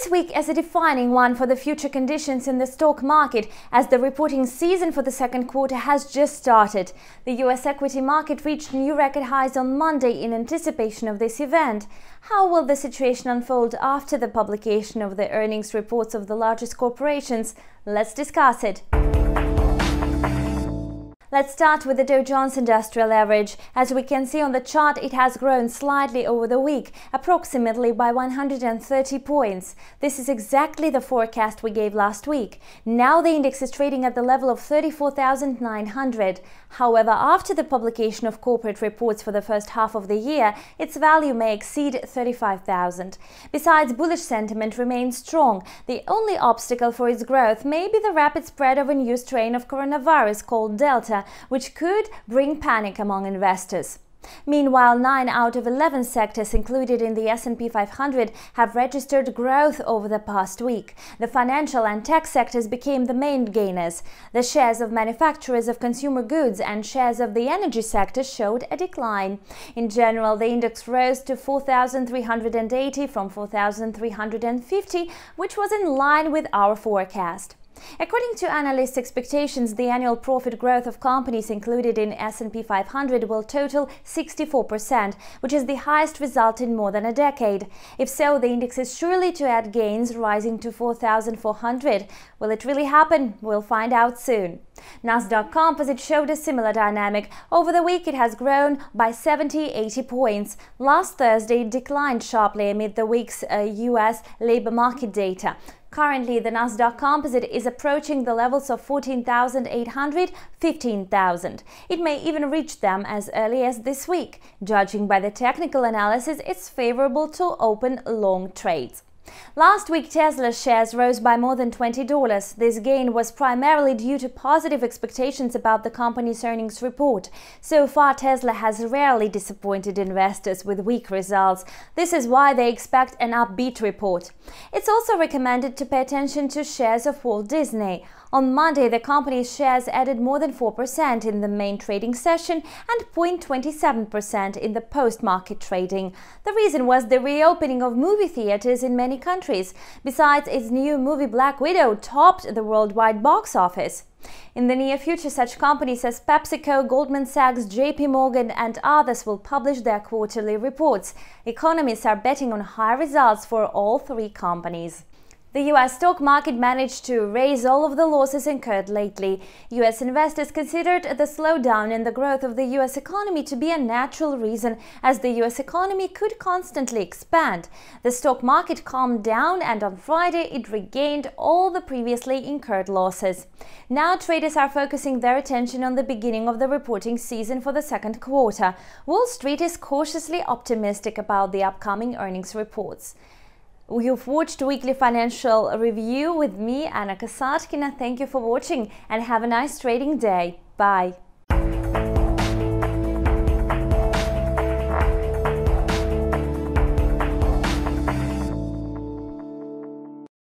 this week is a defining one for the future conditions in the stock market as the reporting season for the second quarter has just started. The US equity market reached new record highs on Monday in anticipation of this event. How will the situation unfold after the publication of the earnings reports of the largest corporations? Let's discuss it. Let's start with the Dow Jones Industrial Average. As we can see on the chart, it has grown slightly over the week, approximately by 130 points. This is exactly the forecast we gave last week. Now the index is trading at the level of 34,900. However, after the publication of corporate reports for the first half of the year, its value may exceed 35,000. Besides, bullish sentiment remains strong. The only obstacle for its growth may be the rapid spread of a new strain of coronavirus called Delta which could bring panic among investors. Meanwhile, 9 out of 11 sectors included in the S&P 500 have registered growth over the past week. The financial and tech sectors became the main gainers. The shares of manufacturers of consumer goods and shares of the energy sector showed a decline. In general, the index rose to 4,380 from 4,350, which was in line with our forecast. According to analysts' expectations, the annual profit growth of companies included in S&P 500 will total 64%, which is the highest result in more than a decade. If so, the index is surely to add gains, rising to 4,400. Will it really happen? We'll find out soon. Nasdaq Composite showed a similar dynamic. Over the week, it has grown by 70-80 points. Last Thursday, it declined sharply amid the week's uh, U.S. labor market data. Currently, the Nasdaq Composite is approaching the levels of 14,800, 15,000. It may even reach them as early as this week. Judging by the technical analysis, it's favorable to open long trades. Last week, Tesla shares rose by more than $20. This gain was primarily due to positive expectations about the company's earnings report. So far, Tesla has rarely disappointed investors with weak results. This is why they expect an upbeat report. It's also recommended to pay attention to shares of Walt Disney. On Monday, the company's shares added more than 4% in the main trading session and 0.27% in the post-market trading. The reason was the reopening of movie theaters in many countries. Besides, its new movie Black Widow topped the worldwide box office. In the near future, such companies as PepsiCo, Goldman Sachs, JP Morgan and others will publish their quarterly reports. Economists are betting on high results for all three companies. The US stock market managed to raise all of the losses incurred lately. US investors considered the slowdown in the growth of the US economy to be a natural reason as the US economy could constantly expand. The stock market calmed down and on Friday it regained all the previously incurred losses. Now traders are focusing their attention on the beginning of the reporting season for the second quarter. Wall Street is cautiously optimistic about the upcoming earnings reports. You've watched Weekly Financial Review with me, Anna Kasatkina. Thank you for watching and have a nice trading day. Bye.